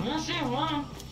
我姓王。